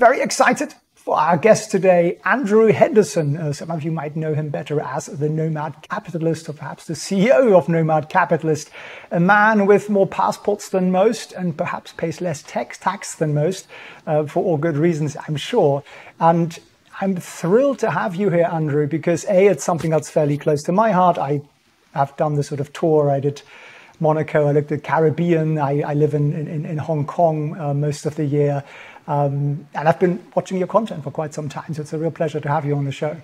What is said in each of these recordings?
very excited for our guest today, Andrew Henderson. Uh, some of you might know him better as the Nomad Capitalist, or perhaps the CEO of Nomad Capitalist, a man with more passports than most and perhaps pays less tax, tax than most uh, for all good reasons, I'm sure. And I'm thrilled to have you here, Andrew, because A, it's something that's fairly close to my heart. I have done the sort of tour. I did Monaco, I looked at Caribbean, I, I live in, in, in Hong Kong uh, most of the year. Um, and I've been watching your content for quite some time, so it's a real pleasure to have you on the show.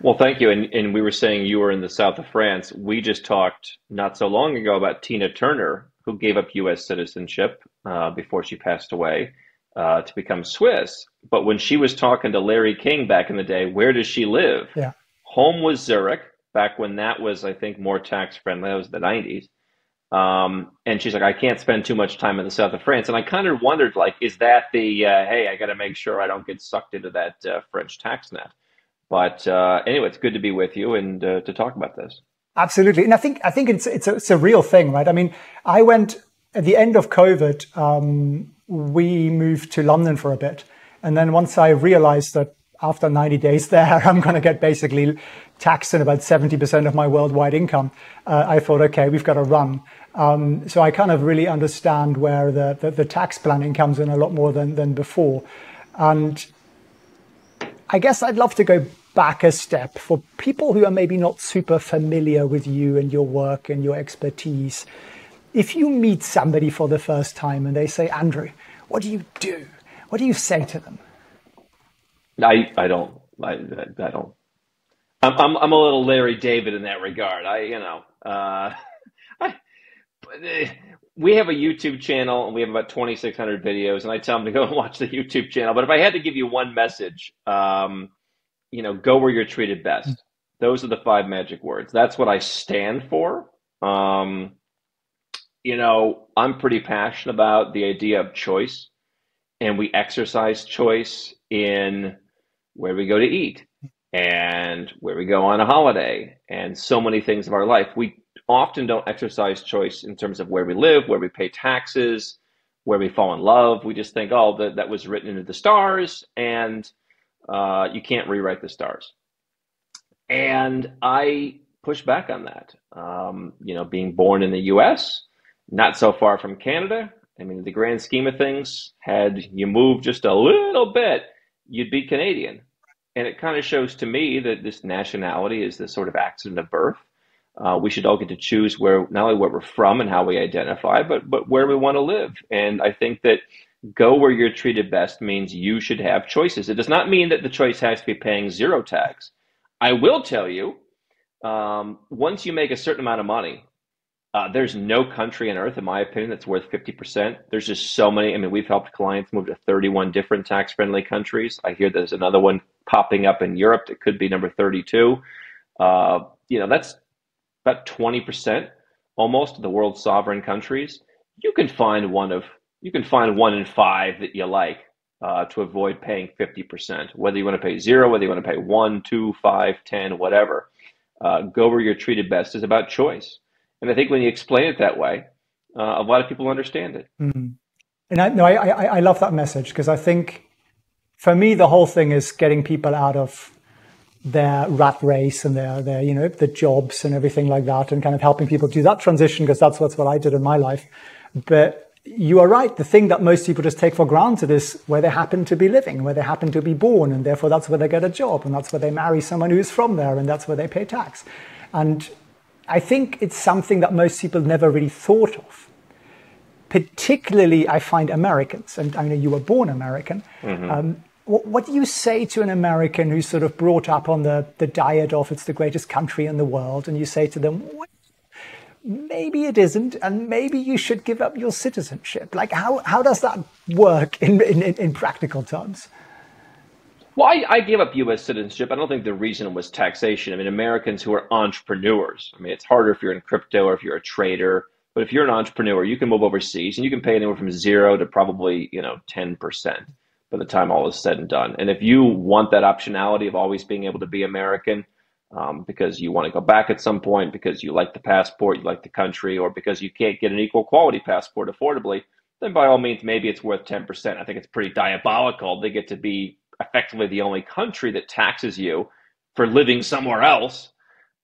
Well, thank you. And, and we were saying you were in the south of France. We just talked not so long ago about Tina Turner, who gave up U.S. citizenship uh, before she passed away uh, to become Swiss. But when she was talking to Larry King back in the day, where does she live? Yeah. Home was Zurich, back when that was, I think, more tax friendly. That was the 90s. Um, and she's like, I can't spend too much time in the south of France. And I kind of wondered, like, is that the, uh, hey, I got to make sure I don't get sucked into that uh, French tax net. But uh, anyway, it's good to be with you and uh, to talk about this. Absolutely. And I think, I think it's, it's a, it's a real thing, right? I mean, I went at the end of COVID, um, we moved to London for a bit. And then once I realized that after 90 days there, I'm going to get basically taxed in about 70% of my worldwide income, uh, I thought, okay, we've got to run. Um, so I kind of really understand where the, the, the, tax planning comes in a lot more than, than before. And I guess I'd love to go back a step for people who are maybe not super familiar with you and your work and your expertise. If you meet somebody for the first time and they say, Andrew, what do you do? What do you say to them? I, I don't, I, I don't. I'm, I'm, I'm a little Larry David in that regard. I, you know, uh, we have a YouTube channel and we have about 2,600 videos, and I tell them to go and watch the YouTube channel. But if I had to give you one message, um, you know, go where you're treated best. Those are the five magic words. That's what I stand for. Um, you know, I'm pretty passionate about the idea of choice, and we exercise choice in where we go to eat and where we go on a holiday and so many things of our life. We often don't exercise choice in terms of where we live, where we pay taxes, where we fall in love. We just think, oh, that, that was written into the stars, and uh, you can't rewrite the stars. And I push back on that. Um, you know, being born in the U.S., not so far from Canada. I mean, the grand scheme of things, had you moved just a little bit, you'd be Canadian. And it kind of shows to me that this nationality is this sort of accident of birth. Uh, we should all get to choose where not only where we're from and how we identify, but but where we want to live. And I think that go where you're treated best means you should have choices. It does not mean that the choice has to be paying zero tax. I will tell you, um, once you make a certain amount of money, uh, there's no country on earth, in my opinion, that's worth 50%. There's just so many. I mean, we've helped clients move to 31 different tax friendly countries. I hear there's another one popping up in Europe that could be number 32. Uh, you know, that's about 20% almost of the world's sovereign countries, you can find one of you can find one in five that you like uh, to avoid paying 50%. Whether you want to pay zero, whether you want to pay one, two, five, ten, whatever. Uh, go where you're treated best is about choice. And I think when you explain it that way, uh, a lot of people understand it. Mm-hmm. And I, no, I, I, I love that message because I think for me, the whole thing is getting people out of their rat race and their, their, you know, the jobs and everything like that and kind of helping people do that transition because that's what's what I did in my life. But you are right. The thing that most people just take for granted is where they happen to be living, where they happen to be born, and therefore that's where they get a job, and that's where they marry someone who's from there, and that's where they pay tax. And I think it's something that most people never really thought of. Particularly, I find Americans, and I know you were born American. Mm-hmm. Um, what, what, do you say to an American who's sort of brought up on the, the diet of it's the greatest country in the world, and you say to them, maybe it isn't, and maybe you should give up your citizenship? Like, how, how does that work in, in, in practical terms? Well, I, I gave up U.S. citizenship. I don't think the reason was taxation. I mean, Americans who are entrepreneurs. I mean, it's harder if you're in crypto or if you're a trader. But if you're an entrepreneur, you can move overseas and you can pay anywhere from zero to probably you know ten percent by the time all is said and done. And if you want that optionality of always being able to be American, um, because you want to go back at some point, because you like the passport, you like the country, or because you can't get an equal quality passport affordably, then by all means, maybe it's worth 10%. I think it's pretty diabolical. They get to be effectively the only country that taxes you for living somewhere else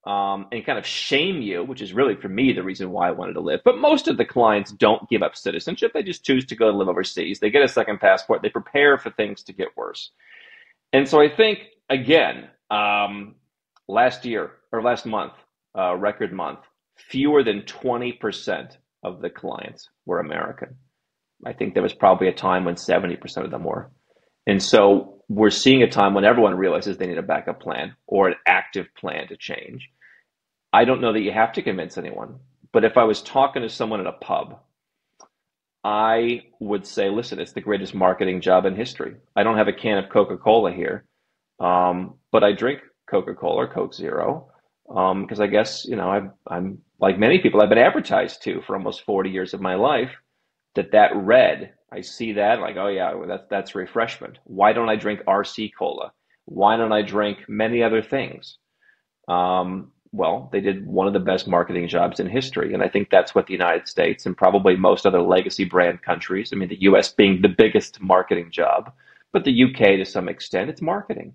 um, and kind of shame you, which is really for me the reason why I wanted to live. But most of the clients don't give up citizenship. They just choose to go live overseas. They get a second passport. They prepare for things to get worse. And so I think, again, um, last year or last month, uh, record month, fewer than 20% of the clients were American. I think there was probably a time when 70% of them were. And so we're seeing a time when everyone realizes they need a backup plan or an active plan to change. I don't know that you have to convince anyone, but if I was talking to someone at a pub, I would say, listen, it's the greatest marketing job in history. I don't have a can of Coca Cola here, um, but I drink Coca Cola or Coke Zero because um, I guess, you know, i I'm like many people, I've been advertised to for almost 40 years of my life that that red, I see that like, oh yeah, that's, that's refreshment. Why don't I drink RC Cola? Why don't I drink many other things? Um, well, they did one of the best marketing jobs in history. And I think that's what the United States and probably most other legacy brand countries, I mean, the US being the biggest marketing job, but the UK to some extent, it's marketing.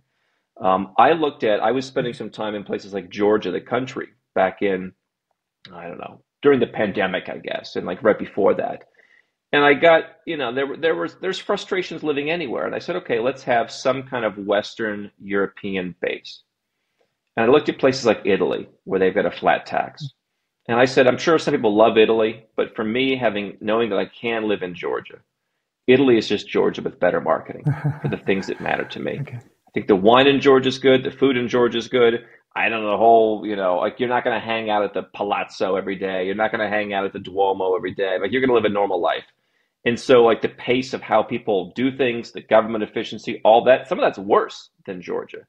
Um, I looked at, I was spending some time in places like Georgia, the country, back in, I don't know, during the pandemic, I guess, and like right before that. And I got, you know, there there was there's frustrations living anywhere, and I said, okay, let's have some kind of Western European base. And I looked at places like Italy, where they've got a flat tax. And I said, I'm sure some people love Italy, but for me, having knowing that I can live in Georgia, Italy is just Georgia with better marketing for the things that matter to me. Okay. I think the wine in Georgia is good, the food in Georgia is good. I don't know the whole, you know, like you're not going to hang out at the Palazzo every day. You're not going to hang out at the Duomo every day. Like you're going to live a normal life. And so, like the pace of how people do things, the government efficiency, all that, some of that's worse than Georgia.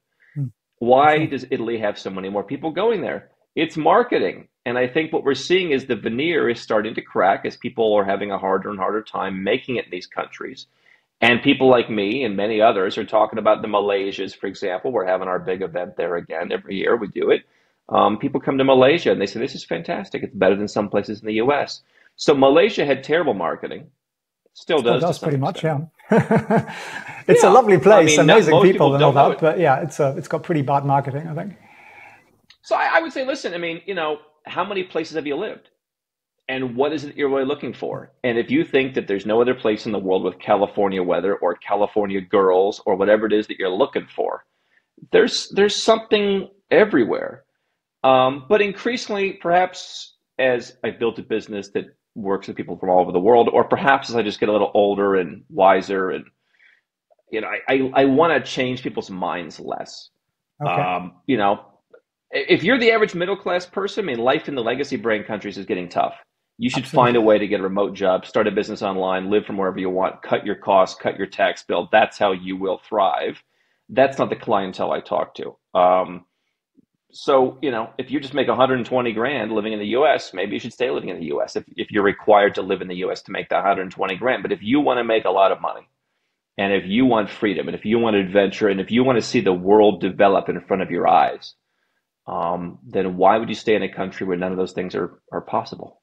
Why does Italy have so many more people going there? It's marketing. And I think what we're seeing is the veneer is starting to crack as people are having a harder and harder time making it in these countries. And people like me and many others are talking about the Malaysias, for example. We're having our big event there again every year. We do it. Um, people come to Malaysia and they say, This is fantastic. It's better than some places in the US. So Malaysia had terrible marketing. Still does. Still does pretty much, yeah. it's yeah. a lovely place, I mean, amazing people, people and all that, but yeah, it's a, it's got pretty bad marketing, I think. So I, I, would say, listen, I mean, you know, how many places have you lived? And what is it you're really looking for? And if you think that there's no other place in the world with California weather or California girls or whatever it is that you're looking for, there's there's something everywhere. Um, but increasingly, perhaps as I built a business that works with people from all over the world, or perhaps as I just get a little older and wiser, and you know, I I, I want to change people's minds less. Okay. Um, you know, if you're the average middle class person, I mean, life in the legacy brand countries is getting tough. You should Absolutely. find a way to get a remote job, start a business online, live from wherever you want, cut your costs, cut your tax bill. That's how you will thrive. That's not the clientele I talk to. Um, so, you know, if you just make 120 grand living in the US, maybe you should stay living in the US if, if you're required to live in the US to make that 120 grand. But if you want to make a lot of money and if you want freedom and if you want adventure and if you want to see the world develop in front of your eyes, um, then why would you stay in a country where none of those things are, are possible?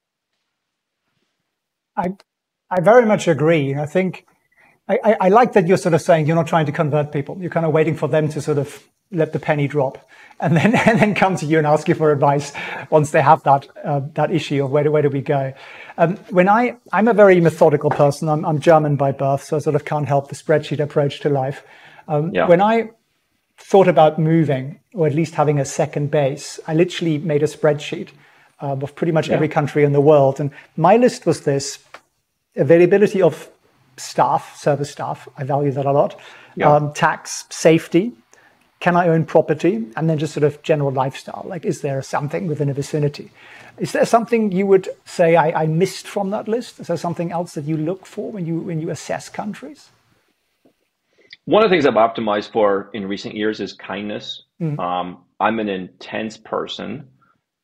I, I very much agree. I think I, I, I like that you're sort of saying you're not trying to convert people. You're kind of waiting for them to sort of let the penny drop and then and then come to you and ask you for advice once they have that uh, that issue of where do, where do we go. Um, when I I'm a very methodical person. I'm, I'm German by birth, so I sort of can't help the spreadsheet approach to life. Um, yeah. When I thought about moving or at least having a second base, I literally made a spreadsheet uh, of pretty much yeah. every country in the world, and my list was this: availability of staff, service staff. I value that a lot. Yeah. Um, tax, safety, can I own property? And then just sort of general lifestyle. Like, is there something within a vicinity? Is there something you would say I, I missed from that list? Is there something else that you look for when you when you assess countries? One of the things I've optimized for in recent years is kindness. Mm-hmm. Um, I'm an intense person.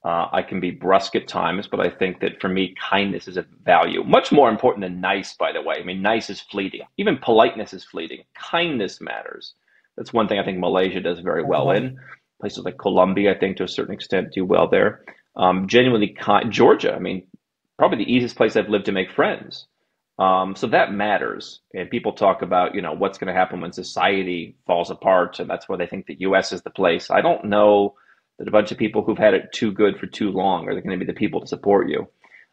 Uh, I can be brusque at times, but I think that for me, kindness is a value. Much more important than nice, by the way. I mean, nice is fleeting. Even politeness is fleeting. Kindness matters. That's one thing I think Malaysia does very well in. Places like Colombia, I think, to a certain extent, do well there. Um, genuinely kind. Georgia, I mean, probably the easiest place I've lived to make friends. Um, so that matters. And people talk about, you know, what's going to happen when society falls apart, and that's why they think the U.S. is the place. I don't know that a bunch of people who've had it too good for too long are they going to be the people to support you.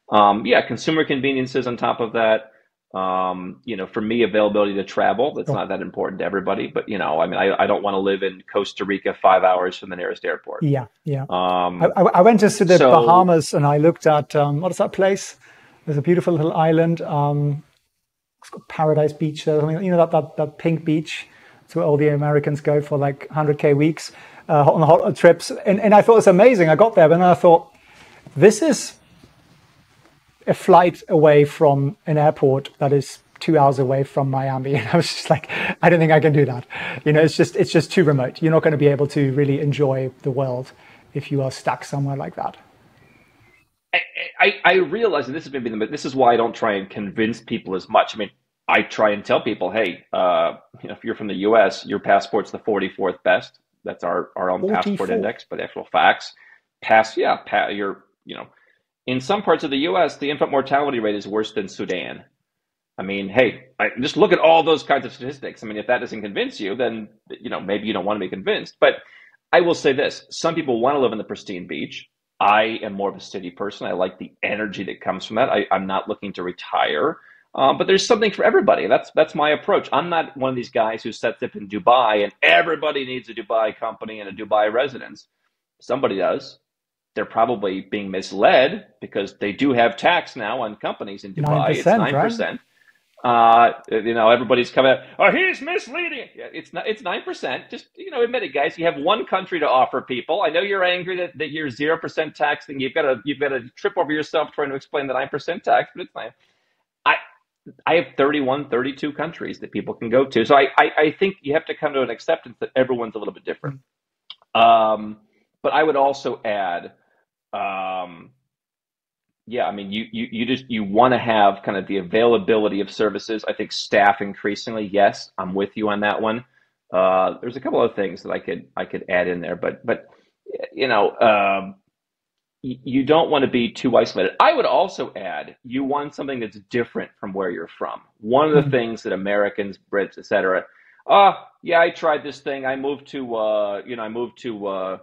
Um, yeah, consumer conveniences on top of that. Um, you know, for me, availability to travel, that's not that important to everybody. But, you know, I mean, I, I don't want to live in Costa Rica five hours from the nearest airport. Yeah, yeah. Um, I, I, went to the so, Bahamas and I looked at, um, what is that place? There's a beautiful little island. Um, it's got Paradise Beach there. I mean, You know, that, that, that pink beach. It's where all the Americans go for like 100K weeks uh, on hot trips. And, and I thought it was amazing. I got there and I thought, this is a flight away from an airport that is two hours away from Miami. And I was just like, I don't think I can do that. You know, it's just it's just too remote. You're not going to be able to really enjoy the world if you are stuck somewhere like that. I, I, realize, and this is maybe the, this is why I don't try and convince people as much. I mean, I try and tell people, hey, uh, you know, if you're from the U.S., your passport's the 44th best. That's our our own 44. passport index, but actual facts. Pass, yeah, pa- you're you know in some parts of the U.S., the infant mortality rate is worse than Sudan. I mean, hey, I, just look at all those kinds of statistics. I mean, if that doesn't convince you, then you know maybe you don't want to be convinced. But I will say this: some people want to live in the pristine beach. I am more of a city person. I like the energy that comes from that. I, am not looking to retire, um, but there's something for everybody. That's that's my approach. I'm not one of these guys who sets up in Dubai and everybody needs a Dubai company and a Dubai residence. Somebody does they're probably being misled because they do have tax now on companies in Dubai. 9%, it's nine percent. Right? Uh, you know, everybody's coming out. Oh, he's misleading. It's not. It's nine percent. Just you know, admit it, guys. You have one country to offer people. I know you're angry that, that you're zero percent tax thing. You've got to you've got to trip over yourself trying to explain the nine percent tax, but it's fine. I have 31, 32 countries that people can go to. So I, I, I think you have to come to an acceptance that everyone's a little bit different. Um, but I would also add um, yeah, I mean, you, you, you just, you want to have kind of the availability of services. I think staff increasingly, yes, I'm with you on that one. Uh, there's a couple of things that I could, I could add in there, but, but, you know, um, you don't want to be too isolated. I would also add you want something that's different from where you're from. One of the mm-hmm. things that Americans, Brits, etc. Oh, yeah, I tried this thing. I moved to, uh, you know, I moved to, uh,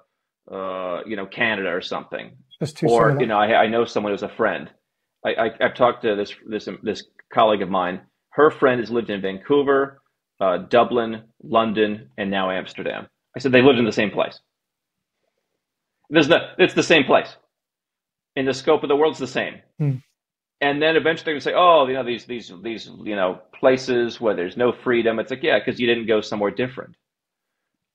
uh, you know, Canada or something. or you know, I, I know someone who's a friend. I, I have talked to this this this colleague of mine. Her friend has lived in Vancouver, uh, Dublin, London, and now Amsterdam. I said they lived in the same place. There's the it's the same place. In the scope of the world, it's the same. Hmm. And then eventually they're gonna say, oh, you know, these these these you know places where there's no freedom. It's like, yeah, because you didn't go somewhere different.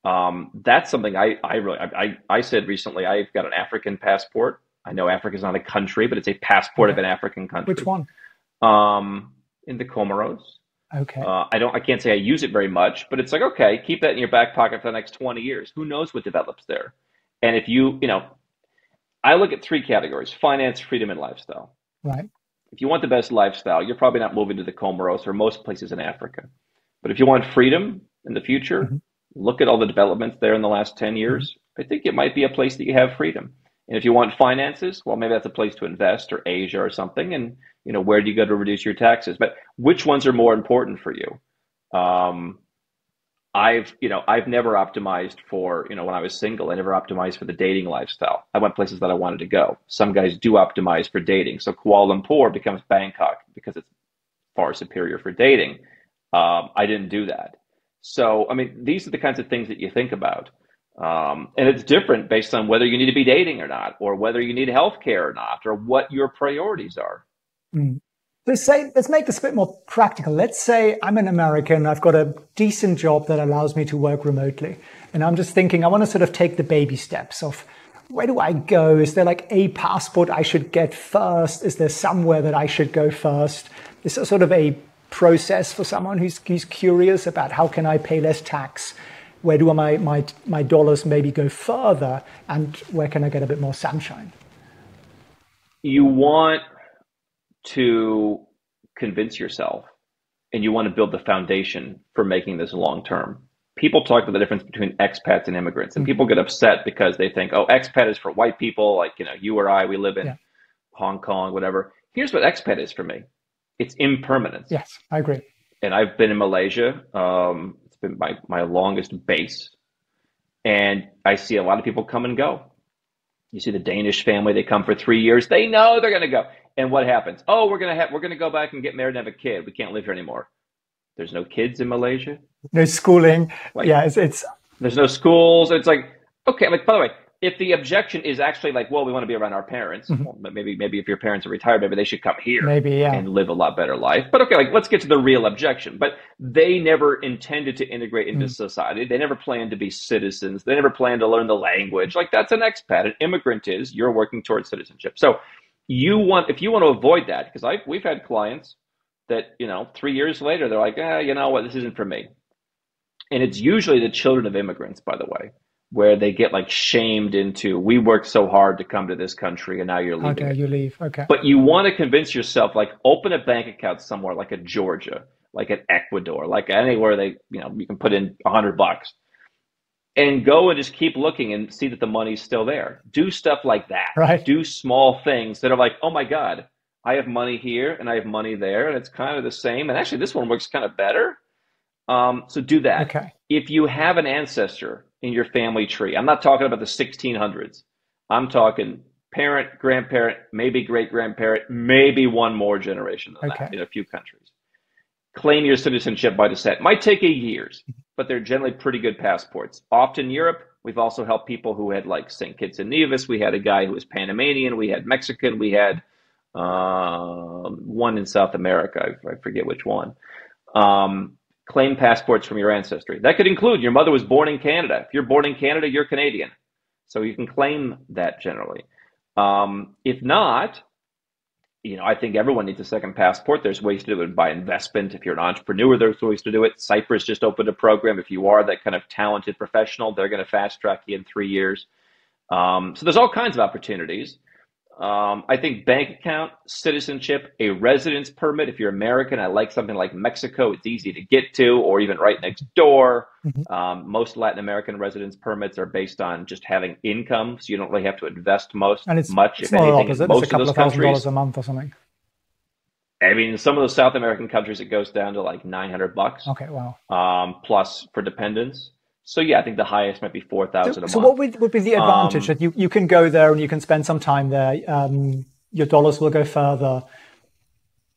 Um, that's something I, I really, I, I said recently, I've got an African passport. I know Africa is not a country, but it's a passport okay. of an African country. Which one? Um, in the Comoros. Okay. Uh, I don't, I can't say I use it very much, but it's like, okay, keep that in your back pocket for the next 20 years. Who knows what develops there? And if you, you know, I look at three categories finance, freedom, and lifestyle. Right. If you want the best lifestyle, you're probably not moving to the Comoros or most places in Africa. But if you want freedom in the future, mm-hmm look at all the developments there in the last 10 years, I think it might be a place that you have freedom. And if you want finances, well, maybe that's a place to invest or Asia or something. And, you know, where do you go to reduce your taxes? But which ones are more important for you? Um, I've, you know, I've never optimized for, you know, when I was single, I never optimized for the dating lifestyle. I went places that I wanted to go. Some guys do optimize for dating. So Kuala Lumpur becomes Bangkok because it's far superior for dating. Um, I didn't do that. So, I mean, these are the kinds of things that you think about. Um, and it's different based on whether you need to be dating or not, or whether you need health care or not, or what your priorities are. Mm. Let's say, let's make this a bit more practical. Let's say I'm an American, I've got a decent job that allows me to work remotely. And I'm just thinking, I want to sort of take the baby steps of where do I go? Is there like a passport I should get first? Is there somewhere that I should go first? Is there sort of a process for someone who's, who's curious about how can I pay less tax? Where do my, my, my dollars maybe go further? And where can I get a bit more sunshine? You want to convince yourself and you want to build the foundation for making this long term. People talk about the difference between expats and immigrants, and mm-hmm. people get upset because they think, oh, expat is for white people, like you know, you or I, we live in yeah. Hong Kong, whatever. Here's what expat is for me It's impermanence. Yes, I agree. And I've been in Malaysia. Um, it's been my, my longest base. And I see a lot of people come and go. You see the Danish family, they come for three years. They know they're going to go. And what happens? Oh, we're going to have, we're going to go back and get married and have a kid. We can't live here anymore. There's no kids in Malaysia. No schooling. Like, yeah, it's, it's, there's no schools. It's like, okay, like, by the way, if the objection is actually like, well, we want to be around our parents, mm-hmm. well, maybe maybe if your parents are retired, maybe they should come here, maybe yeah. and live a lot better life. But okay, like let's get to the real objection. But they never intended to integrate into mm. society. They never planned to be citizens. They never planned to learn the language. Like that's an expat. An immigrant is you're working towards citizenship. So you want if you want to avoid that because I we've had clients that you know three years later they're like, ah, you know what, this isn't for me. And it's usually the children of immigrants, by the way where they get like shamed into we worked so hard to come to this country and now you're leaving. Okay, you leave. Okay. But you want to convince yourself like open a bank account somewhere like a Georgia, like an Ecuador, like anywhere they, you know, you can put in a hundred bucks and go and just keep looking and see that the money's still there. Do stuff like that. Right. Do small things that are like, oh my God, I have money here and I have money there and it's kind of the same. And actually this one works kind of better. Um, so do that. Okay. If you have an ancestor in your family tree. I'm not talking about the 1600s. I'm talking parent, grandparent, maybe great grandparent, maybe one more generation than okay. that in a few countries. Claim your citizenship by descent. Might take a years, but they're generally pretty good passports. Often Europe, we've also helped people who had like St. Kitts and Nevis. We had a guy who was Panamanian. We had Mexican. We had uh, one in South America. I, I forget which one. Um, claim passports from your ancestry. That could include your mother was born in Canada. If you're born in Canada, you're Canadian. So you can claim that generally. Um, if not, you know, I think everyone needs a second passport. There's ways to do it by investment. If you're an entrepreneur, there's ways to do it. Cyprus just opened a program. If you are that kind of talented professional, they're going to fast track you in three years. Um, so there's all kinds of opportunities. Um, I think bank account, citizenship, a residence permit. If you're American, I like something like Mexico. It's easy to get to, or even right next door. Mm-hmm. Um, most Latin American residence permits are based on just having income, so you don't really have to invest most and it's, much, it's if anything. Opposite. Most it's a couple of, thousand dollars a month or something. I mean, in some of those South American countries, it goes down to like 900 bucks. Okay, wow. Um, plus for dependents. So yeah, I think the highest might be four thousand so, a month. So what would, would be the advantage um, that you, you can go there and you can spend some time there? Um, your dollars will go further.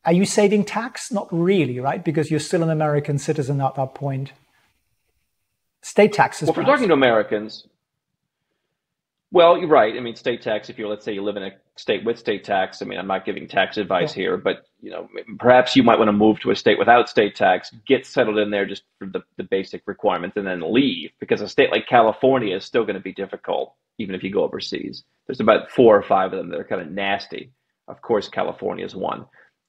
Are you saving tax? Not really, right? Because you're still an American citizen at that point. State taxes. Well, if we're talking to Americans, well, you're right. I mean, state tax. If you're, let's say you live in a state with state tax, I mean, I'm not giving tax advice yeah. here, but you know, perhaps you might want to move to a state without state tax, get settled in there just for the, the basic requirements, and then leave. Because a state like California is still going to be difficult, even if you go overseas. There's about four or five of them that are kind of nasty. Of course, California is one.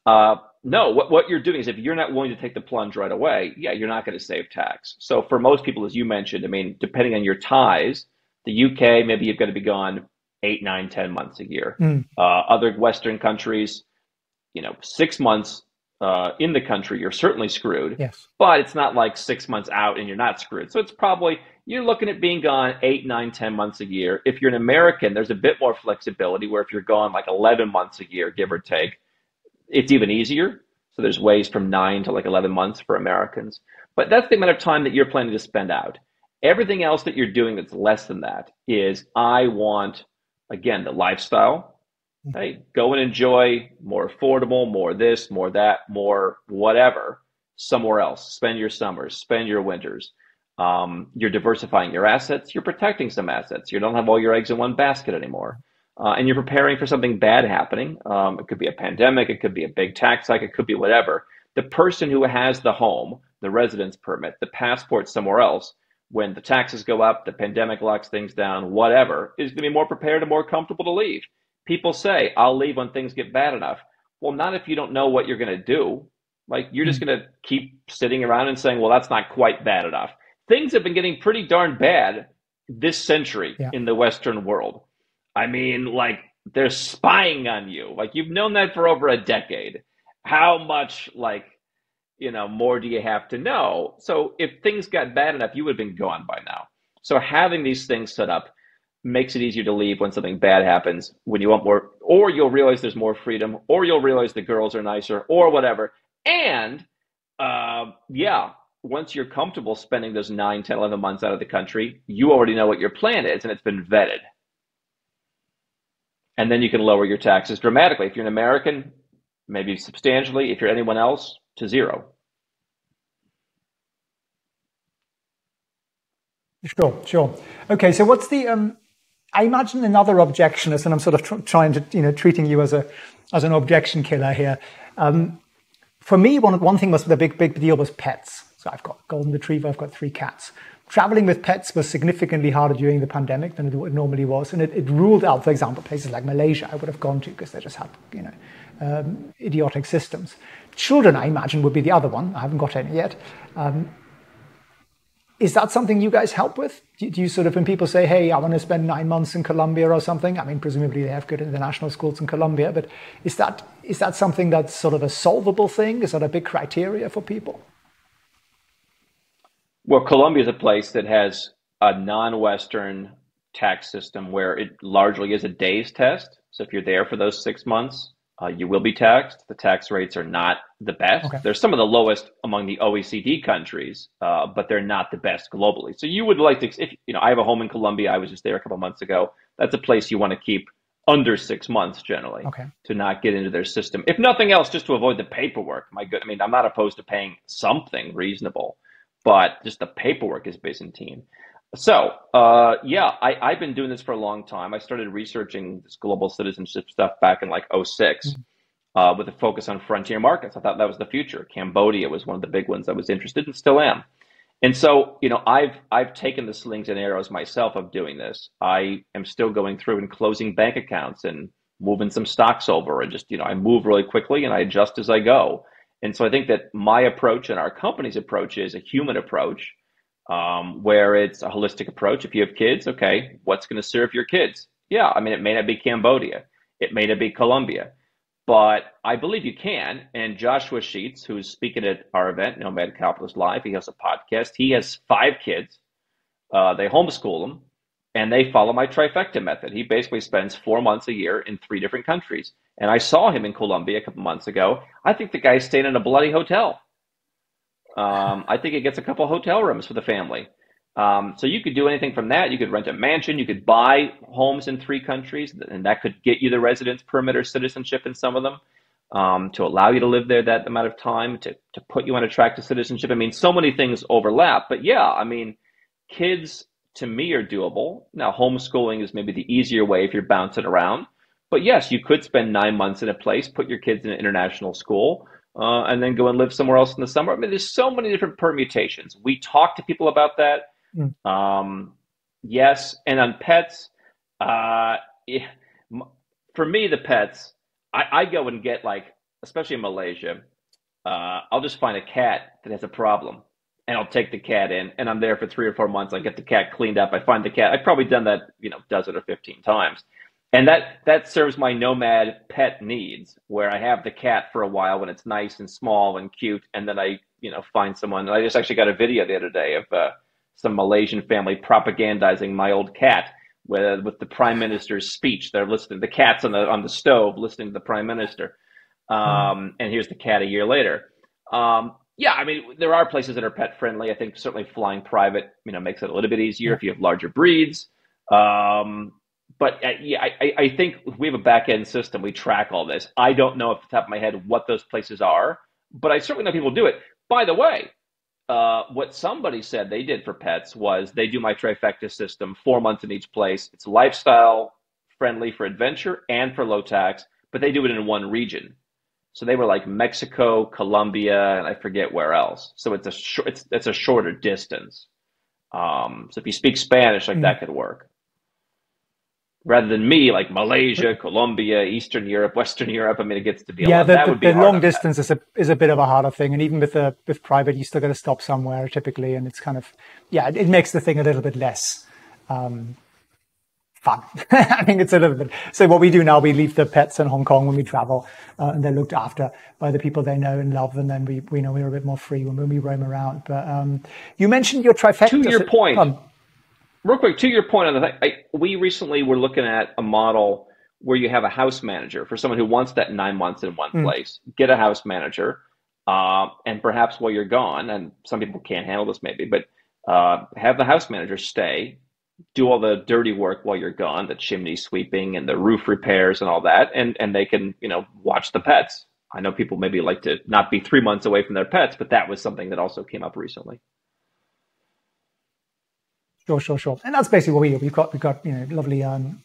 Uh, no, what, what you're doing is if you're not willing to take the plunge right away, yeah, you're not going to save tax. So for most people, as you mentioned, I mean, depending on your ties the UK, maybe you've got to be gone eight, nine, ten months a year. Mm. Uh, other Western countries, you know, six months uh, in the country, you're certainly screwed. Yes. But it's not like six months out and you're not screwed. So it's probably, you're looking at being gone eight, nine, ten months a year. If you're an American, there's a bit more flexibility where if you're gone like 11 months a year, give or take, it's even easier. So there's ways from nine to like 11 months for Americans. But that's the amount of time that you're planning to spend out. Everything else that you're doing that's less than that is I want, again, the lifestyle. Mm-hmm. Hey, go and enjoy more affordable, more this, more that, more whatever somewhere else. Spend your summers, spend your winters. Um, you're diversifying your assets. You're protecting some assets. You don't have all your eggs in one basket anymore. Uh, and you're preparing for something bad happening. Um, it could be a pandemic. It could be a big tax hike. It could be whatever. The person who has the home, the residence permit, the passport somewhere else when the taxes go up, the pandemic locks things down, whatever, is going to be more prepared and more comfortable to leave. People say, I'll leave when things get bad enough. Well, not if you don't know what you're going to do. Like, you're just hmm. going to keep sitting around and saying, well, that's not quite bad enough. Things have been getting pretty darn bad this century yeah. in the Western world. I mean, like, they're spying on you. Like, you've known that for over a decade. How much, like, you know, more do you have to know? So if things got bad enough, you would have been gone by now. So having these things set up, makes it easier to leave when something bad happens, when you want more, or you'll realize there's more freedom, or you'll realize the girls are nicer, or whatever. And uh, yeah, once you're comfortable spending those 9, 10, 11 months out of the country, you already know what your plan is and it's been vetted. And then you can lower your taxes dramatically. If you're an American, maybe substantially. If you're anyone else, to zero. Sure, sure. Okay, so what's the? Um, I imagine another objection is, and I'm sort of tr- trying to, you know, treating you as a as an objection killer here. Um, for me, one one thing was the big big deal was pets. So I've got golden retriever, I've got three cats. Traveling with pets was significantly harder during the pandemic than it normally was, and it, it ruled out, for example, places like Malaysia I would have gone to because they just had, you know, um, idiotic systems. Children, I imagine, would be the other one. I haven't got any yet. Um, is that something you guys help with? Do, do, you sort of, when people say, hey, I want to spend nine months in Colombia or something, I mean, presumably they have good international schools in Colombia, but is that, is that something that's sort of a solvable thing? Is that a big criteria for people? Well, Colombia is a place that has a non Western tax system where it largely is a day's test. So if you're there for those six months, uh, you will be taxed. The tax rates are not the best. Okay. They're some of the lowest among the OECD countries, uh, but they're not the best globally. So you would like to, if you know, I have a home in Colombia. I was just there a couple months ago. That's a place you want to keep under six months generally okay. to not get into their system. If nothing else, just to avoid the paperwork. My good, I mean, I'm not opposed to paying something reasonable, but just the paperwork is Byzantine. So, uh, yeah, I, have been doing this for a long time. I started researching this global citizenship stuff back in like 06 mm-hmm. uh, with a focus on frontier markets. I thought that was the future. Cambodia was one of the big ones I was interested in, still am. And so, you know, I've I've taken the slings and arrows myself of doing this. I am still going through and closing bank accounts and moving some stocks over and just, you know, I move really quickly and I adjust as I go. And so I think that my approach and our company's approach is a human approach um, where it's a holistic approach. If you have kids, okay, what's going to serve your kids? Yeah, I mean, it may not be Cambodia, it may not be Colombia, but I believe you can. And Joshua Sheats, who's speaking at our event, Nomad Capitalist Live, he has a podcast. He has five kids. Uh, they homeschool them, and they follow my trifecta method. He basically spends four months a year in three different countries. And I saw him in Colombia a couple months ago. I think the guy's staying in a bloody hotel. Um, I think it gets a couple hotel rooms for the family. Um, so you could do anything from that. You could rent a mansion. You could buy homes in three countries, and that could get you the residence permit or citizenship in some of them um, to allow you to live there that amount of time, to, to put you on a track to citizenship. I mean, so many things overlap. But yeah, I mean, kids to me are doable. Now, homeschooling is maybe the easier way if you're bouncing around. But yes, you could spend nine months in a place, put your kids in an international school, uh, and then go and live somewhere else in the summer. I mean, there's so many different permutations. We talk to people about that. Mm. Um, yes, and on pets, uh, for me, the pets, I, I, go and get like, especially in Malaysia, uh, I'll just find a cat that has a problem. And I'll take the cat in, and I'm there for three or four months. I get the cat cleaned up. I find the cat. I've probably done that, you know, dozen or fifteen times and that that serves my nomad pet needs where i have the cat for a while when it's nice and small and cute and then i you know find someone. I just actually got a video the other day of uh, some malaysian family propagandizing my old cat with with the prime minister's speech. They're listening the cat's on the on the stove listening to the prime minister. Um, mm. and here's the cat a year later. Um, yeah i mean there are places that are pet friendly. I think certainly flying private you know makes it a little bit easier if you have larger breeds. Um, but uh, yeah, I, I think we have a back end system. We track all this. I don't know off the top of my head what those places are, but I certainly know people do it. By the way, uh, what somebody said they did for pets was they do my trifecta system, four months in each place. It's lifestyle friendly for adventure and for low tax, but they do it in one region. So they were like Mexico, Colombia, and I forget where else. So it's a sh- it's it's a shorter distance. Um, so if you speak Spanish, like mm. that could work rather than me, like Malaysia, Colombia, Eastern Europe, Western Europe. I mean, it gets to be yeah. The, the, the long distance is a is a bit of a harder thing, and even with the with private, you still got to stop somewhere typically, and it's kind of yeah, it, it makes the thing a little bit less. Um, fun. I think it's a little bit. So what we do now, we leave the pets in Hong Kong when we travel, uh, and they're looked after by the people they know and love, and then we we know we're a bit more free when, when we roam around. But um, you mentioned your trifecta. To your point. Um, Real quick, to your point on the thing, we recently were looking at a model where you have a house manager for someone who wants that nine months in one mm. place. Get a house manager, uh, and perhaps while you're gone, and some people can't handle this maybe, but uh, have the house manager stay, do all the dirty work while you're gone, the chimney sweeping and the roof repairs and all that, and and they can you know watch the pets. I know people maybe like to not be three months away from their pets, but that was something that also came up recently. Sure, sure, sure. And that's basically what we do. We've got we've got you know lovely um,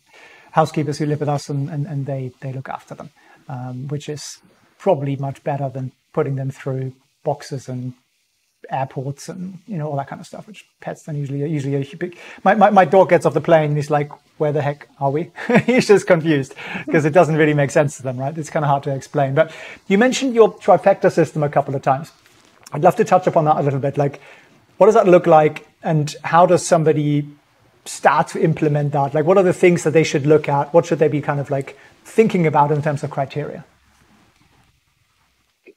housekeepers who live with us, and, and, and they they look after them, um, which is probably much better than putting them through boxes and airports and you know all that kind of stuff. Which pets then usually usually a big. My, my my dog gets off the plane. and He's like, "Where the heck are we?" he's just confused because it doesn't really make sense to them, right? It's kind of hard to explain. But you mentioned your trifecta system a couple of times. I'd love to touch upon that a little bit. Like, what does that look like? and how does somebody start to implement that? Like, what are the things that they should look at? What should they be kind of like thinking about in terms of criteria?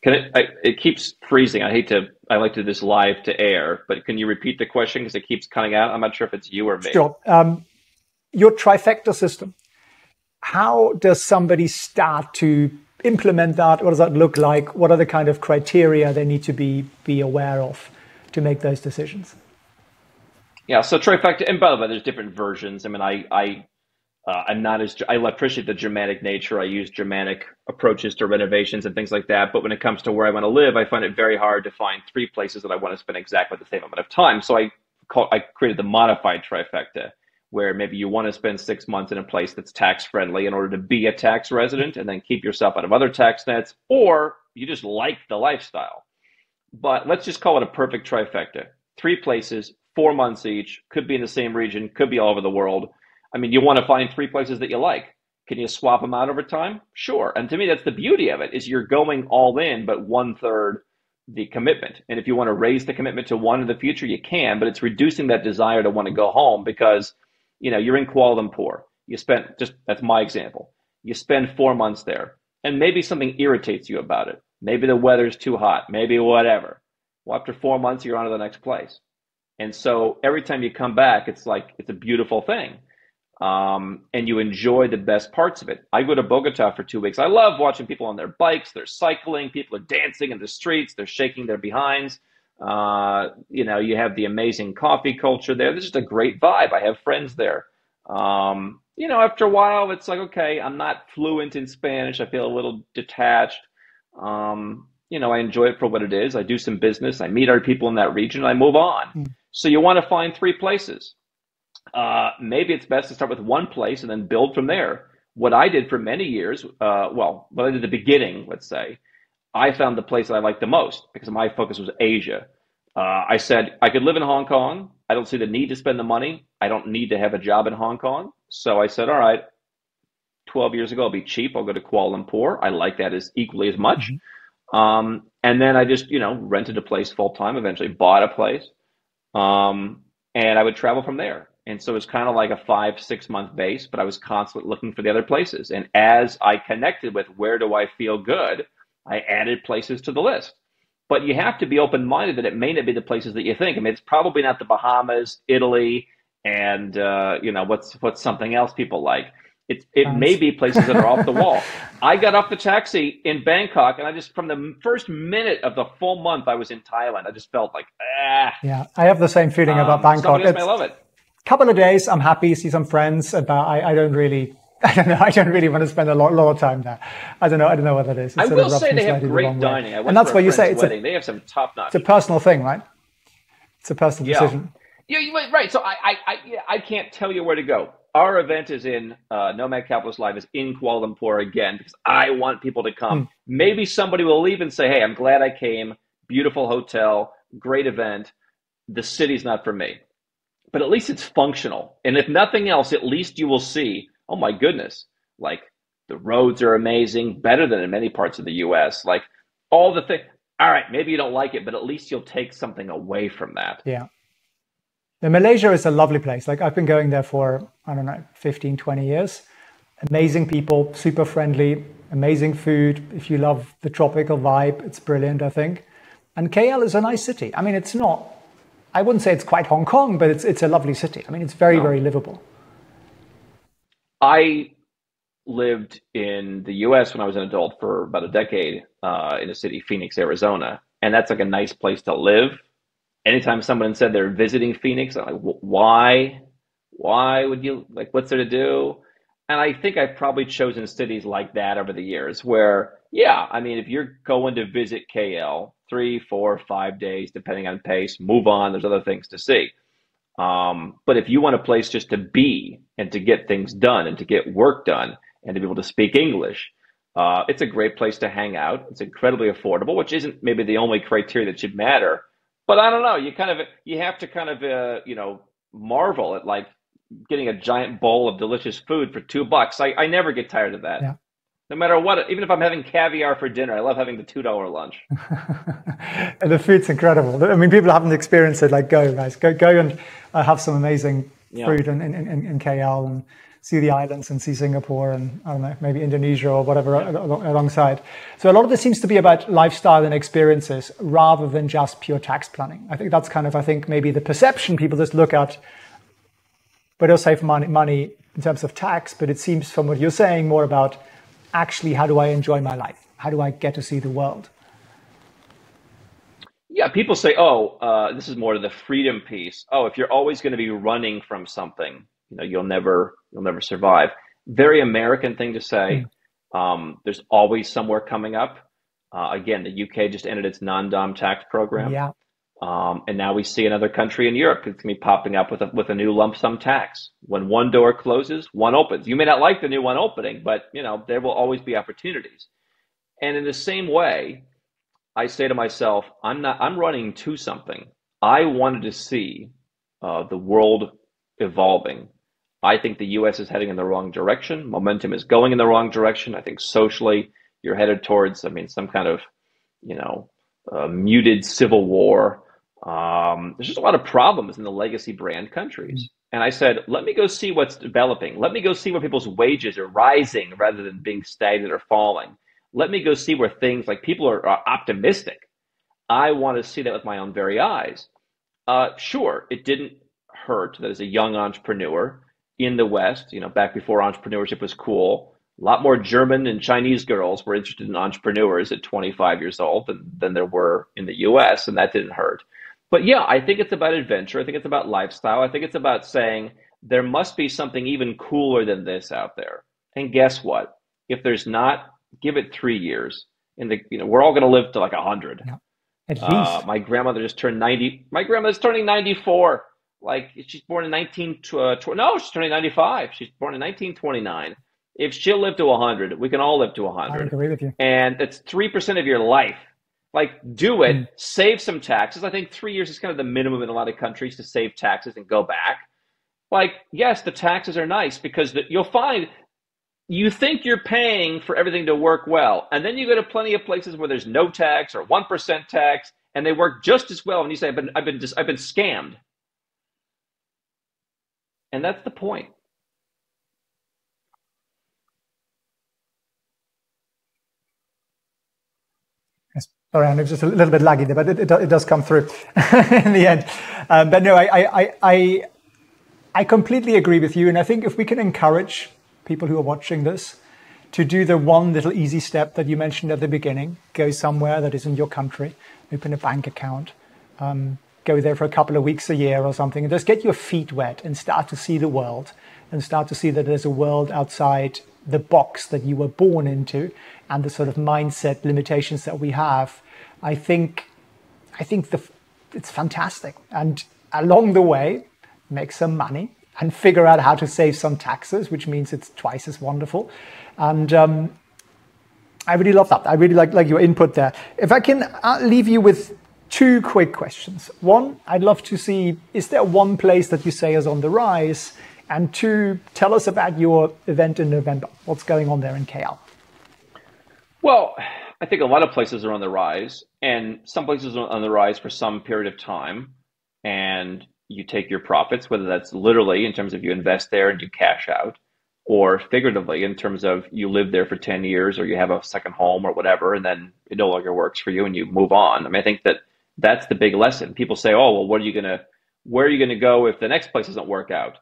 Can it? I, it keeps freezing. I hate to. I like to do this live to air, but can you repeat the question because it keeps cutting out? I'm not sure if it's you or me. Sure. Um, your trifecta system. How does somebody start to implement that? What does that look like? What are the kind of criteria they need to be be aware of to make those decisions? Yeah, so trifecta, and by the way, there's different versions. I mean, I, I, uh, I'm not as I appreciate the Germanic nature. I use Germanic approaches to renovations and things like that. But when it comes to where I want to live, I find it very hard to find three places that I want to spend exactly the same amount of time. So I call, I created the modified trifecta, where maybe you want to spend six months in a place that's tax friendly in order to be a tax resident, and then keep yourself out of other tax nets, or you just like the lifestyle. But let's just call it a perfect trifecta: three places, four months each, could be in the same region, could be all over the world. I mean, you want to find three places that you like. Can you swap them out over time? Sure. And to me, that's the beauty of it is you're going all in, but one third the commitment. And if you want to raise the commitment to one in the future, you can, but it's reducing that desire to want to go home because, you know, you're in Kuala Lumpur. You spent just, that's my example. You spend four months there and maybe something irritates you about it. Maybe the weather's too hot, maybe whatever. Well, after four months, you're on to the next place. And so every time you come back, it's like it's a beautiful thing. Um, and you enjoy the best parts of it. I go to Bogota for two weeks. I love watching people on their bikes. They're cycling. People are dancing in the streets. They're shaking their behinds. Uh, you know, you have the amazing coffee culture there. There's just a great vibe. I have friends there. Um, you know, after a while, it's like, okay, I'm not fluent in Spanish. I feel a little detached. Um, you know, I enjoy it for what it is. I do some business. I meet other people in that region. I move on. Mm. So you want to find three places. Uh, maybe it's best to start with one place and then build from there. What I did for many years, uh, well, what I did at the beginning, let's say, I found the place that I liked the most because my focus was Asia. Uh, I said I could live in Hong Kong. I don't see the need to spend the money. I don't need to have a job in Hong Kong. So I said, all right, 12 years ago, I'll be cheap. I'll go to Kuala Lumpur. I like that as equally as much. Mm-hmm. Um, and then I just, you know, rented a place full time, eventually bought a place. Um, and I would travel from there. And so it was kind of like a five, six month base, but I was constantly looking for the other places. And as I connected with where do I feel good, I added places to the list. But you have to be open minded that it may not be the places that you think. I mean, it's probably not the Bahamas, Italy, and uh, you know what's what's something else people like. It, it nice. may be places that are off the wall. I got off the taxi in Bangkok, and I just, from the first minute of the full month I was in Thailand, I just felt like, ah. Yeah, I have the same feeling um, about Bangkok. I love it. Couple of days, I'm happy, see some friends, but I, I don't really I don't know. I don't really want to spend a lot, lot of time there. I don't know. I don't know what that is. It's I will say they have great dining. and that's what you say. It's wedding. A, they have some top notch. It's a personal thing, right? It's a personal yeah. decision. Yeah, right. So I, I, I, I can't tell you where to go our event is in uh, Nomad Capitalist Live is in Kuala Lumpur again because I want people to come. Mm. Maybe somebody will leave and say, "Hey, I'm glad I came. Beautiful hotel, great event. The city's not for me." But at least it's functional. And if nothing else, at least you will see, oh my goodness, like the roads are amazing, better than in many parts of the US. Like all the things. All right, maybe you don't like it, but at least you'll take something away from that. Yeah. Now, Malaysia is a lovely place. Like I've been going there for, I don't know, 15, 20 years. Amazing people, super friendly, amazing food. If you love the tropical vibe, it's brilliant, I think. And KL is a nice city. I mean, it's not I wouldn't say it's quite Hong Kong, but it's it's a lovely city. I mean, it's very, very livable. I lived in the U.S. when I was an adult for about a decade uh, in a city, Phoenix, Arizona, and that's like a nice place to live. Anytime someone said they're visiting Phoenix, I'm like, why? Why would you like? What's there to do? And I think I've probably chosen cities like that over the years, where yeah, I mean, if you're going to visit KL three, four, five days, depending on pace, move on. There's other things to see. Um, but if you want a place just to be and to get things done and to get work done and to be able to speak English, uh, it's a great place to hang out. It's incredibly affordable, which isn't maybe the only criteria that should matter. But I don't know. You kind of you have to kind of uh, you know marvel at like getting a giant bowl of delicious food for two bucks. I, I never get tired of that. Yeah. No matter what, even if I'm having caviar for dinner, I love having the two dollar lunch. And the food's incredible. I mean, people haven't experienced it. Like, go guys, go go and uh, have some amazing yeah. food in, in, in, in KL and see the islands and see Singapore and I don't know, maybe Indonesia or whatever yeah. alongside. So a lot of this seems to be about lifestyle and experiences rather than just pure tax planning. I think that's kind of, I think maybe the perception people just look at, but it'll save money, money in terms of tax. But it seems from what you're saying more about actually how do I enjoy my life? How do I get to see the world? Yeah, people say, "Oh, uh, this is more the freedom piece." Oh, if you're always going to be running from something, you know, you'll never you'll never survive. Very American thing to say. Mm. Um, there's always somewhere coming up. Uh, again, the UK just ended its non-dom tax program. Yeah. Um, and now we see another country in Europe that's going to be popping up with a, with a new lump sum tax. When one door closes, one opens. You may not like the new one opening, but you know there will always be opportunities. And in the same way, I say to myself, I'm not. I'm running to something. I wanted to see uh, the world evolving. I think the U.S. is heading in the wrong direction. Momentum is going in the wrong direction. I think socially, you're headed towards. I mean, some kind of, you know, uh, muted civil war um, there's just a lot of problems in the legacy brand countries. And I said, let me go see what's developing. Let me go see where people's wages are rising rather than being stagnant or falling. Let me go see where things like people are, are optimistic. I want to see that with my own very eyes. Uh, sure, it didn't hurt that as a young entrepreneur in the West, you know, back before entrepreneurship was cool, a lot more German and Chinese girls were interested in entrepreneurs at 25 years old than, than there were in the US, and that didn't hurt. But yeah, I think it's about adventure. I think it's about lifestyle. I think it's about saying there must be something even cooler than this out there. And guess what? If there's not, give it three years. In the you know, we're all going to live to like a hundred. Yeah. At least. Uh, my grandmother just turned ninety. My grandmother's turning ninety-four. Like she's born in nineteen. Uh, tw- no, she's turning ninety-five. She's born in nineteen twenty-nine. If she'll live to hundred, we can all live to hundred. I agree with you. And it's three percent of your life like, do it, mm. save some taxes. I think three years is kind of the minimum in a lot of countries to save taxes and go back. Like, yes, the taxes are nice because the, you'll find you think you're paying for everything to work well. And then you go to plenty of places where there's no tax or 1% tax and they work just as well. And you say, I've been, I've been, just, I've been scammed. And that's the point. Sorry, was just a little bit laggy there, but it, it, it does come through in the end. Um, but no, I, I, I, I completely agree with you. And I think if we can encourage people who are watching this to do the one little easy step that you mentioned at the beginning, go somewhere that is in your country, open a bank account, um, go there for a couple of weeks a year or something, and just get your feet wet and start to see the world and start to see that there's a world outside the box that you were born into and the sort of mindset limitations that we have, I think, I think the, it's fantastic. And along the way, make some money and figure out how to save some taxes, which means it's twice as wonderful. And um, I really love that. I really like, like your input there. If I can uh, leave you with two quick questions. One, I'd love to see is there one place that you say is on the rise? And two, tell us about your event in November. What's going on there in KL? Well, I think a lot of places are on the rise, and some places are on the rise for some period of time. And you take your profits, whether that's literally in terms of you invest there and you cash out, or figuratively in terms of you live there for 10 years or you have a second home or whatever, and then it no longer works for you and you move on. I mean, I think that That's the big lesson. People say, "Oh, well, what are you gonna? Where are you gonna go if the next place doesn't work out?"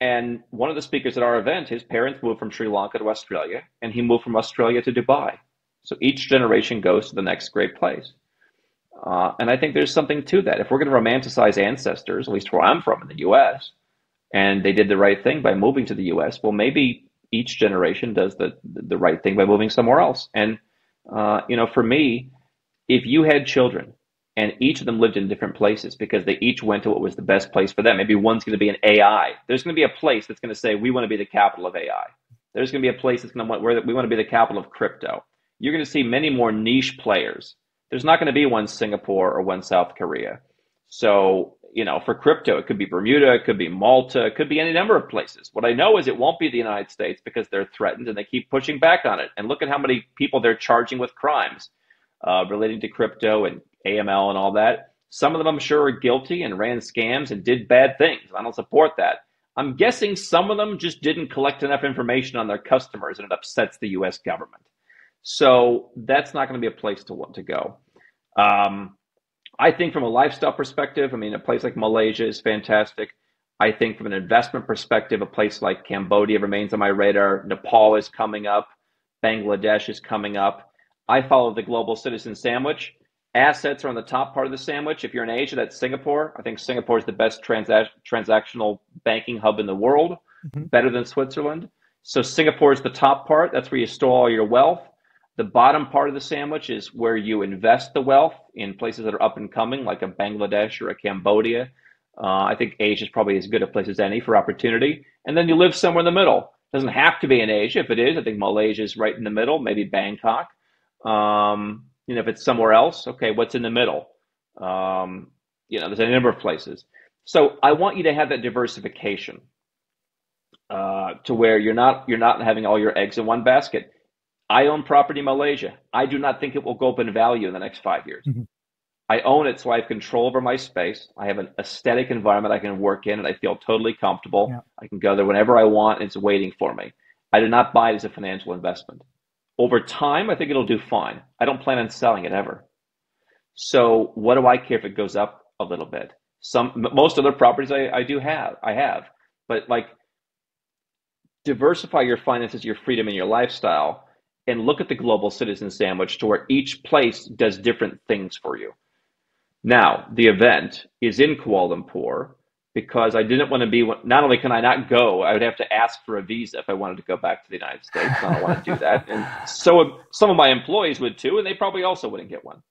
And one of the speakers at our event, his parents moved from Sri Lanka to Australia, and he moved from Australia to Dubai. So each generation goes to the next great place. Uh, and I think there's something to that. If we're going to romanticize ancestors, at least where I'm from in the U.S., and they did the right thing by moving to the U.S., well, maybe each generation does the the right thing by moving somewhere else. And uh, you know, for me, if you had children and each of them lived in different places because they each went to what was the best place for them. Maybe one's going to be an AI. There's going to be a place that's going to say we want to be the capital of AI. There's going to be a place that's going to want where we want to be the capital of crypto. You're going to see many more niche players. There's not going to be one Singapore or one South Korea. So, you know, for crypto, it could be Bermuda, it could be Malta, it could be any number of places. What I know is it won't be the United States because they're threatened and they keep pushing back on it. And look at how many people they're charging with crimes uh, relating to crypto and AML and all that. Some of them, I'm sure, are guilty and ran scams and did bad things. I don't support that. I'm guessing some of them just didn't collect enough information on their customers and it upsets the US government. So that's not going to be a place to want to go. Um, I think from a lifestyle perspective, I mean, a place like Malaysia is fantastic. I think from an investment perspective, a place like Cambodia remains on my radar. Nepal is coming up. Bangladesh is coming up. I follow the global citizen sandwich. Assets are on the top part of the sandwich. If you're in Asia, that's Singapore. I think Singapore is the best transa- transactional banking hub in the world, mm-hmm. better than Switzerland. So Singapore is the top part. That's where you store all your wealth. The bottom part of the sandwich is where you invest the wealth in places that are up and coming, like a Bangladesh or a Cambodia. Uh, I think Asia is probably as good a place as any for opportunity. And then you live somewhere in the middle. It doesn't have to be in Asia. If it is, I think Malaysia is right in the middle, maybe Bangkok. Um, you know, if it's somewhere else, okay, what's in the middle? Um, you know, there's a number of places. So I want you to have that diversification uh, to where you're not you're not having all your eggs in one basket. I own property in Malaysia. I do not think it will go up in value in the next five years. Mm-hmm. I own it so I have control over my space. I have an aesthetic environment I can work in and I feel totally comfortable. Yeah. I can go there whenever I want and it's waiting for me. I do not buy it as a financial investment. Over time, I think it'll do fine. I don't plan on selling it ever. So what do I care if it goes up a little bit? Some most other properties I, I do have, I have, but like diversify your finances, your freedom, and your lifestyle, and look at the global citizen sandwich to where each place does different things for you. Now, the event is in Kuala Lumpur because I didn't want to be. Not only can I not go, I would have to ask for a visa if I wanted to go back to the United States. I don't want to do that, and so some of my employees would too, and they probably also wouldn't get one.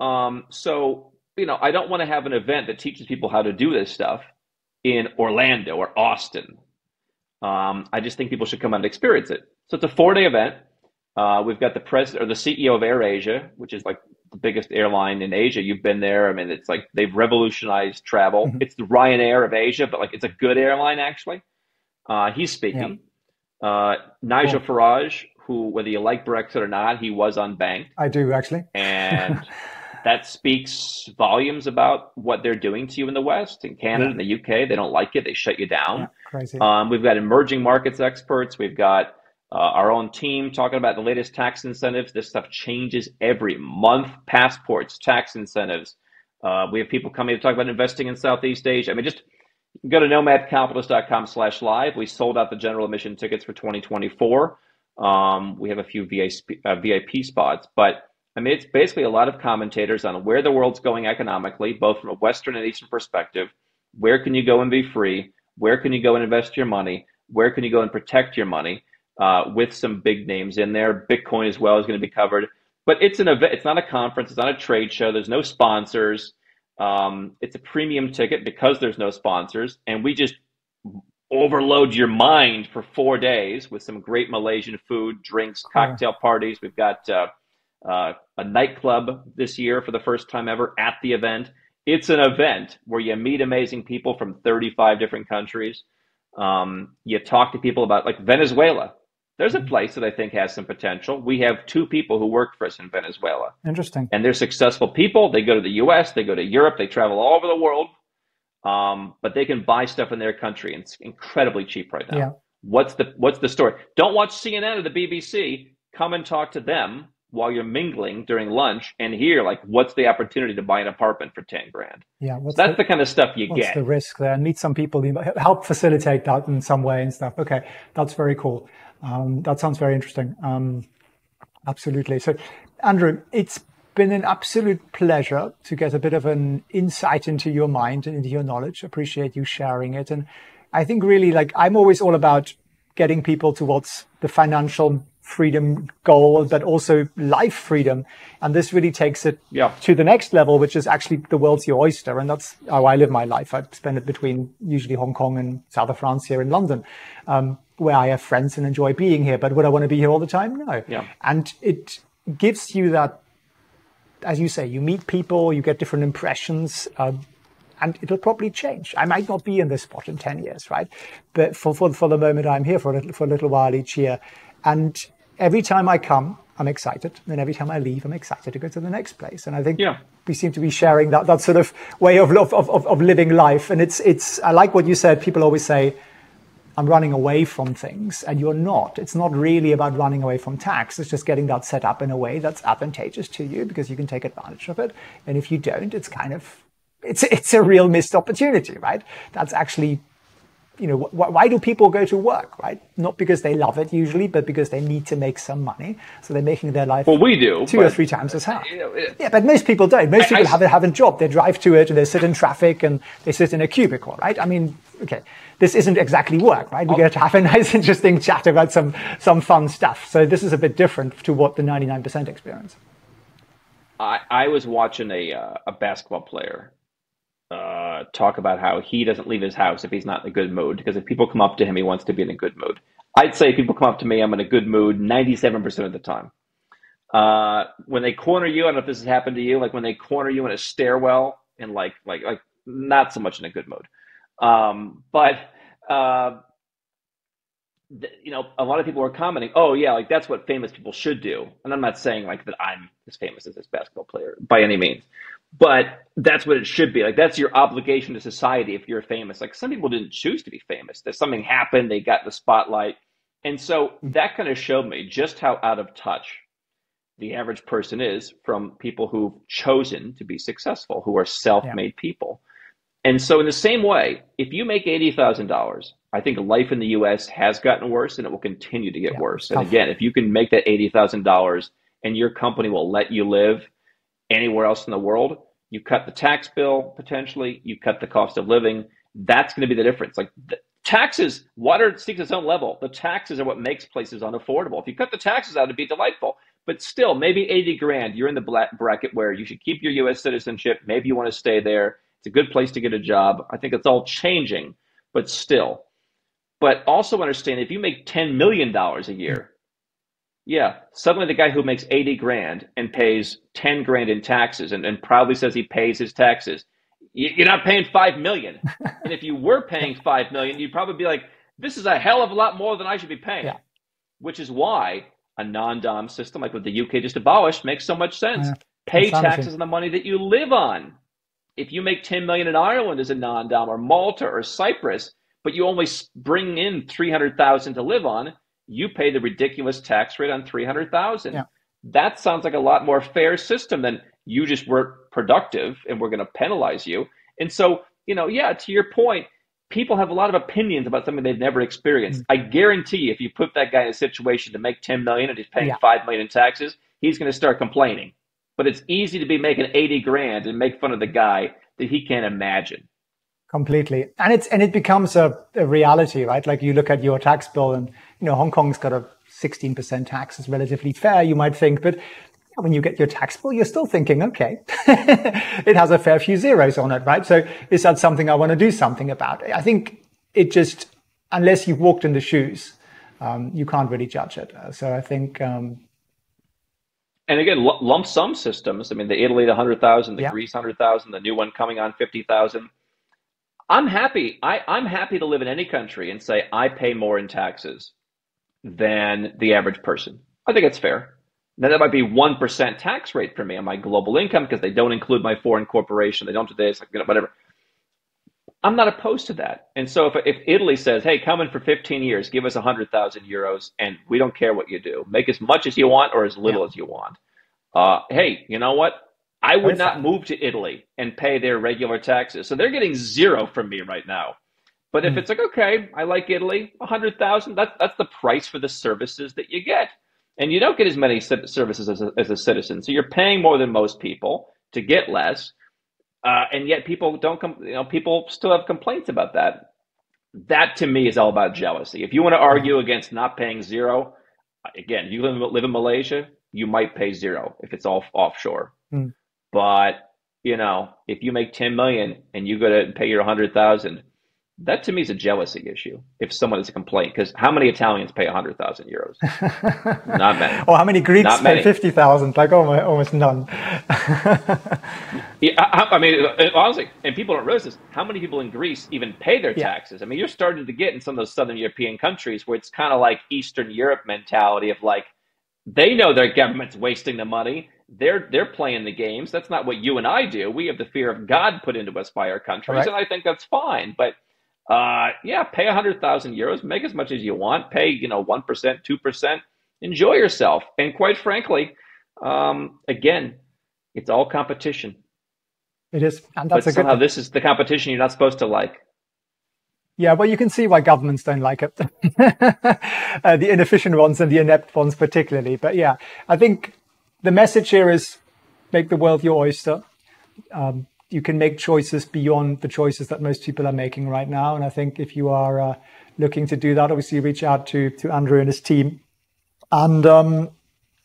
Um, so you know, I don't want to have an event that teaches people how to do this stuff in Orlando or Austin. Um, I just think people should come out and experience it. So it's a four-day event. Uh, we've got the president or the CEO of AirAsia, which is like the biggest airline in Asia. You've been there. I mean, it's like they've revolutionized travel. Mm-hmm. It's the Ryanair of Asia, but like it's a good airline actually. Uh, he's speaking. Yeah. Uh, Nigel cool. Farage, who whether you like Brexit or not, he was unbanked. I do actually, and that speaks volumes about what they're doing to you in the West, in Canada, yeah. in the UK. They don't like it. They shut you down. Yeah, crazy. Um, we've got emerging markets experts. We've got uh, our own team talking about the latest tax incentives. This stuff changes every month. Passports, tax incentives. Uh, we have people coming to talk about investing in Southeast Asia. I mean, just go to nomadcapitalist.com slash live. We sold out the general admission tickets for 2024. Um, we have a few VIP, uh, VIP spots, but I mean, it's basically a lot of commentators on where the world's going economically, both from a Western and Eastern perspective. Where can you go and be free? Where can you go and invest your money? Where can you go and protect your money? Uh, with some big names in there. Bitcoin as well is going to be covered, but it's an event. It's not a conference. It's not a trade show. There's no sponsors. Um, it's a premium ticket because there's no sponsors, and we just overload your mind for four days with some great Malaysian food, drinks, cocktail parties. We've got uh, uh, a nightclub this year for the first time ever at the event. It's an event where you meet amazing people from 35 different countries. Um, you talk to people about like Venezuela. There's a place that I think has some potential. We have two people who work for us in Venezuela. Interesting. And they're successful people. They go to the US, they go to Europe, they travel all over the world. Um, but they can buy stuff in their country and it's incredibly cheap right now. Yeah. What's the what's the story? Don't watch CNN or the BBC. Come and talk to them. While you're mingling during lunch and hear like what's the opportunity to buy an apartment for 10 grand? Yeah so that's the, the, kind of stuff you what's get. the risk there? Meet some people help facilitate that in some way and stuff. Okay that's very cool. Um, that sounds very interesting. Um, absolutely. So andrew it's been an absolute pleasure to get a bit of an insight into your mind and into your knowledge. Appreciate you sharing it. And i think really like i'm always all about getting people towards the financial freedom goal, but also life freedom. And this really takes it yeah. to the next level, which is actually the world's your oyster. And that's how I live my life. I spend it between usually Hong Kong and south of France here in London, um, where I have friends and enjoy being here. But would I want to be here all the time? No. Yeah. And it gives you that, as you say, you meet people, you get different impressions. Uh, and it'll probably change. I might not be in this spot in 10 years, right? But for, for, for the moment, I'm here for a little, for a little while each year. And every time I come, I'm excited. And every time I leave, I'm excited to go to the next place. And I think yeah. we seem to be sharing that, that sort of way of, of, of, of living life. And it's, it's, I like what you said. People always say, I'm running away from things. And you're not. It's not really about running away from tax. It's just getting that set up in a way that's advantageous to you because you can take advantage of it. And if you don't, it's kind of, it's, it's a real missed opportunity, right? That's actually you know, wh- why do people go to work, right? Not because they love it usually, but because they need to make some money. So they're making their life well, we do two or three times as hard. You know, it, yeah, but most people don't. Most I, people I, have, a, have a job. They drive to it and they sit in traffic and they sit in a cubicle, right? I mean, okay, this isn't exactly work, right? We get to have a nice, interesting chat about some, some fun stuff. So this is a bit different to what the 99% experience. I, I was watching a, uh, a basketball player uh, talk about how he doesn't leave his house if he's not in a good mood. Because if people come up to him, he wants to be in a good mood. I'd say if people come up to me, I'm in a good mood 97% of the time. Uh, when they corner you, I don't know if this has happened to you, like when they corner you in a stairwell and like, like, like not so much in a good mood. Um, but, uh, you know, a lot of people are commenting, oh, yeah, like that's what famous people should do. And I'm not saying like that I'm as famous as this basketball player by any means, but that's what it should be. Like that's your obligation to society if you're famous. Like some people didn't choose to be famous. That something happened, they got the spotlight. And so mm-hmm. that kind of showed me just how out of touch the average person is from people who've chosen to be successful, who are self-made yeah. people. And so in the same way, if you make $80,000, I think life in the US has gotten worse and it will continue to get yeah, worse. And again, if you can make that $80,000 and your company will let you live anywhere else in the world, you cut the tax bill potentially, you cut the cost of living. That's going to be the difference. Like the taxes, water seeks its own level. The taxes are what makes places unaffordable. If you cut the taxes out, it'd be delightful. But still, maybe 80 grand, you're in the bracket where you should keep your U.S. citizenship. Maybe you want to stay there. It's a good place to get a job. I think it's all changing, but still. But also understand if you make $10 million a year, yeah, suddenly the guy who makes 80 grand and pays 10 grand in taxes and, and proudly says he pays his taxes, you're not paying 5 million. and if you were paying 5 million, you'd probably be like, this is a hell of a lot more than I should be paying. Yeah. Which is why a non-dom system like what the UK just abolished makes so much sense. Yeah. Pay taxes on the money that you live on. If you make 10 million in Ireland as a non-dom or Malta or Cyprus, but you only bring in 300,000 to live on, you pay the ridiculous tax rate on 300,000. Yeah. That sounds like a lot more fair system than you just weren't productive and we're going to penalize you. And so, you know, yeah, to your point, people have a lot of opinions about something they've never experienced. Mm-hmm. I guarantee if you put that guy in a situation to make 10 million and he's paying yeah. 5 million in taxes, he's going to start complaining. But it's easy to be making 80 grand and make fun of the guy that he can't imagine completely. And it's and it becomes a, a, reality right? Like you look at your tax bill and you know hong kong's got a 16% tax. Is relatively fair you might think. But when you get your tax bill you're still thinking okay it has a fair few zeros on it right? So is that something i want to do something about? I think it just unless you've walked in the shoes um, you can't really judge it. Uh, so i think um, and again, lump sum systems. I mean, the Italy, the hundred thousand, the yeah. Greece, hundred thousand, the new one coming on fifty thousand I'm happy. I, I'm happy to live in any country and say I pay more in taxes than the average person. I think it's fair. Now that might be one percent tax rate for me on my global income because they don't include my foreign corporation. They don't do this, you know, whatever. I'm not opposed to that. And so if, if Italy says, hey, come in for 15 years, give us 100,000 euros, and we don't care what you do, make as much as you want or as little yeah. as you want. Uh, hey, you know what? I would not move to Italy and pay their regular taxes. So they're getting zero from me right now. But if mm. it's like, okay, I like Italy, 100,000, that's, that's the price for the services that you get. And you don't get as many services as a, as a citizen. So you're paying more than most people to get less. Uh, and yet people don't, com- you know, people still have complaints about that. That to me is all about jealousy. If you want to argue against not paying zero, again, you live, live in Malaysia, you might pay zero if it's all offshore. Mm. But you know, if you make 10 million and you go to pay your 100,000, that to me is a jealousy issue. If someone has a complaint, because how many Italians pay 100,000 euros? Not many. Or how many Greeks Not pay 50,000? Like almost, almost none. yeah, I, I, mean, uh, uh, honestly, and people don't realize this. How many people in Greece even pay their taxes? I mean, you're starting to get in some of those Southern European countries where it's kind of like Eastern Europe mentality of like, they know their government's wasting the money. They're they're playing the games. That's not what you and I do. We have the fear of God put into us by our countries, right. and I think that's fine. But uh, yeah, pay a hundred thousand euros, make as much as you want, pay you know one percent, two percent, enjoy yourself. And quite frankly, um, again, it's all competition. It is, and that's but a somehow good. This is the competition you're not supposed to like. Yeah, well, you can see why governments don't like it. uh, the inefficient ones and the inept ones, particularly. But yeah, I think the message here is make the world your oyster. Um, you can make choices beyond the choices that most people are making right now. And I think if you are uh, looking to do that, obviously reach out to to Andrew and his team, and um,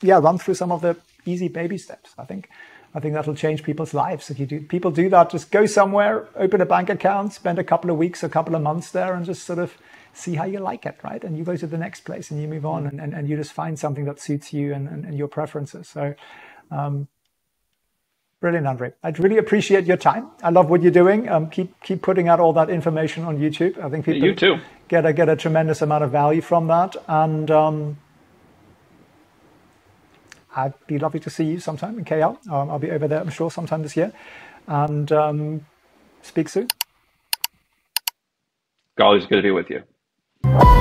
yeah, run through some of the easy baby steps. I think I think that'll change people's lives. If you do people do that, just go somewhere, open a bank account, spend a couple of weeks, a couple of months there, and just sort of see how you like it, right? And you go to the next place and you move on and, and, and you just find something that suits you and, and, and your preferences. So um, Brilliant, Andre. I'd really appreciate your time. I love what you're doing. Um, keep keep putting out all that information on YouTube. I think people you too. get a get a tremendous amount of value from that, and um, I'd be lovely to see you sometime in KL. Um, I'll be over there, I'm sure, sometime this year, and um, speak soon. Always good to be with you.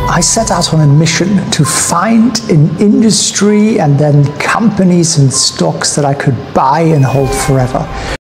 I set out on a mission to find an industry and then companies and stocks that I could buy and hold forever.